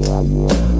yeah, yeah.